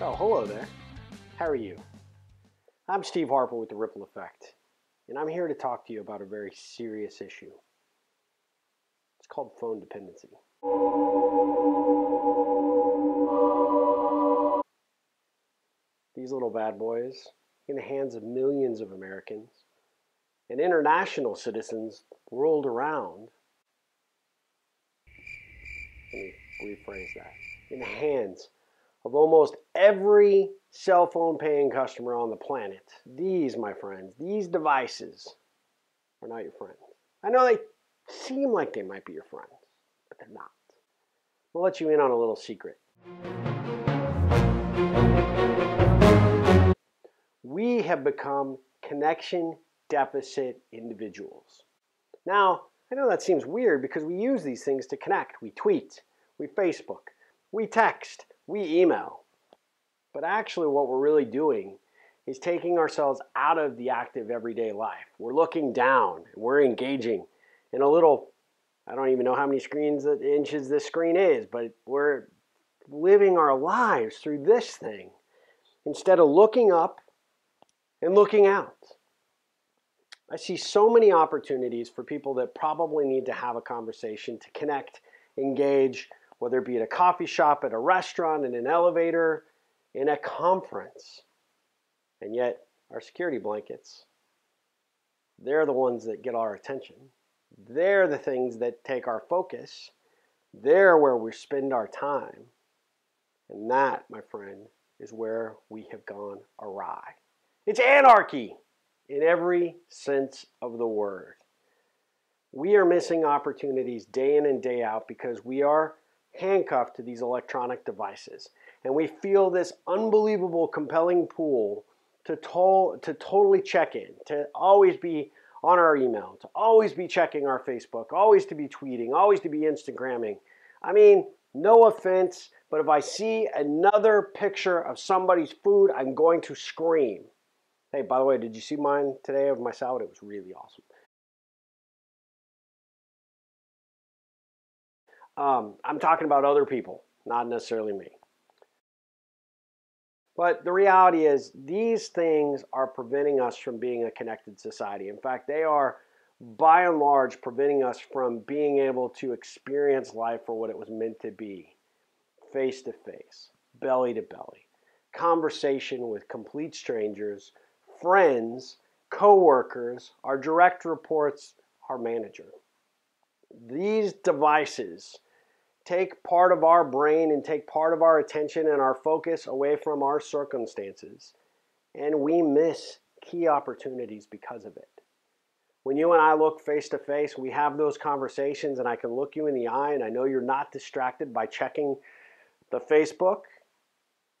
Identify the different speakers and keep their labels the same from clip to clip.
Speaker 1: Oh, hello there. How are you? I'm Steve Harper with The Ripple Effect, and I'm here to talk to you about a very serious issue. It's called phone dependency. These little bad boys, in the hands of millions of Americans and international citizens world around, let me rephrase that, in the hands of almost every cell phone paying customer on the planet. These, my friends, these devices are not your friends. I know they seem like they might be your friends, but they're not. I'll let you in on a little secret. We have become connection deficit individuals. Now, I know that seems weird because we use these things to connect. We tweet, we Facebook, we text, we email. But actually, what we're really doing is taking ourselves out of the active everyday life. We're looking down, we're engaging in a little, I don't even know how many screens, that inches this screen is, but we're living our lives through this thing instead of looking up and looking out. I see so many opportunities for people that probably need to have a conversation to connect, engage, whether it be at a coffee shop, at a restaurant, in an elevator, in a conference. And yet, our security blankets, they're the ones that get our attention. They're the things that take our focus. They're where we spend our time. And that, my friend, is where we have gone awry. It's anarchy in every sense of the word. We are missing opportunities day in and day out because we are handcuffed to these electronic devices. And we feel this unbelievable, compelling pull to, to, to totally check in, to always be on our email, to always be checking our Facebook, always to be tweeting, always to be Instagramming. I mean, no offense, but if I see another picture of somebody's food, I'm going to scream. Hey, by the way, did you see mine today of my salad? It was really awesome. Um, I'm talking about other people, not necessarily me. But the reality is, these things are preventing us from being a connected society. In fact, they are, by and large, preventing us from being able to experience life for what it was meant to be face to face, belly to belly, conversation with complete strangers, friends, coworkers, our direct reports, our manager. These devices take part of our brain and take part of our attention and our focus away from our circumstances. And we miss key opportunities because of it. When you and I look face to face, we have those conversations, and I can look you in the eye, and I know you're not distracted by checking the Facebook.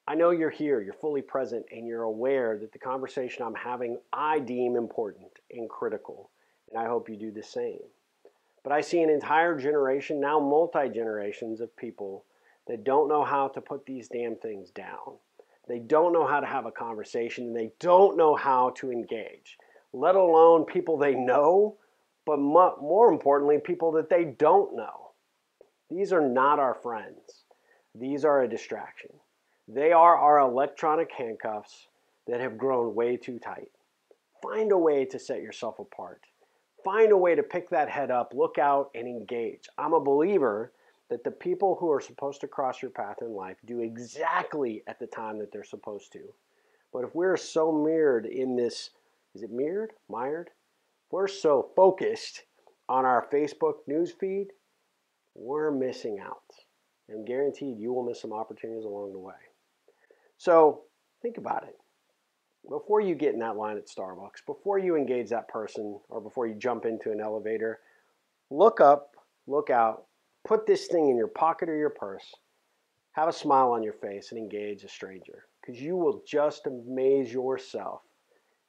Speaker 1: I know you're here, you're fully present, and you're aware that the conversation I'm having I deem important and critical. And I hope you do the same. But I see an entire generation, now multi generations of people that don't know how to put these damn things down. They don't know how to have a conversation and they don't know how to engage, let alone people they know, but more importantly, people that they don't know. These are not our friends. These are a distraction. They are our electronic handcuffs that have grown way too tight. Find a way to set yourself apart find a way to pick that head up, look out, and engage. I'm a believer that the people who are supposed to cross your path in life do exactly at the time that they're supposed to. But if we're so mirrored in this, is it mirrored? Mired? We're so focused on our Facebook news feed, we're missing out. And guaranteed you will miss some opportunities along the way. So think about it before you get in that line at Starbucks, before you engage that person or before you jump into an elevator, look up, look out, put this thing in your pocket or your purse, have a smile on your face, and engage a stranger. Because you will just amaze yourself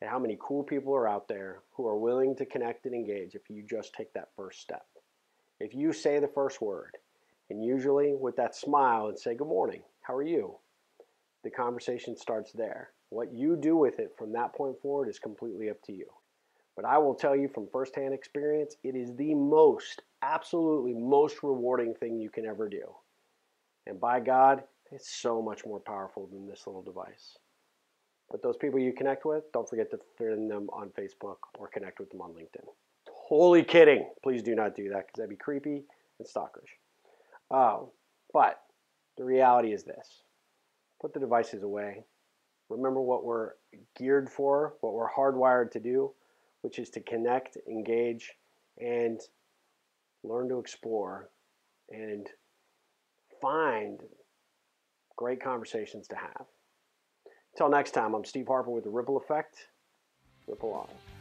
Speaker 1: at how many cool people are out there who are willing to connect and engage if you just take that first step. If you say the first word, and usually with that smile and say, Good morning, how are you? The conversation starts there. What you do with it from that point forward is completely up to you. But I will tell you from firsthand experience, it is the most, absolutely most rewarding thing you can ever do. And by God, It's so much more powerful than this little device. But those people you connect with, don't forget to friend them on Facebook or connect with them on LinkedIn. Totally kidding. Please do not do that because that'd be creepy and stalkerish. Uh, but the reality is this put the devices away. Remember what we're geared for, what we're hardwired to do, which is to connect, engage, and learn to explore and find great conversations to have. Until next time, I'm Steve Harper with The Ripple Effect. Ripple on.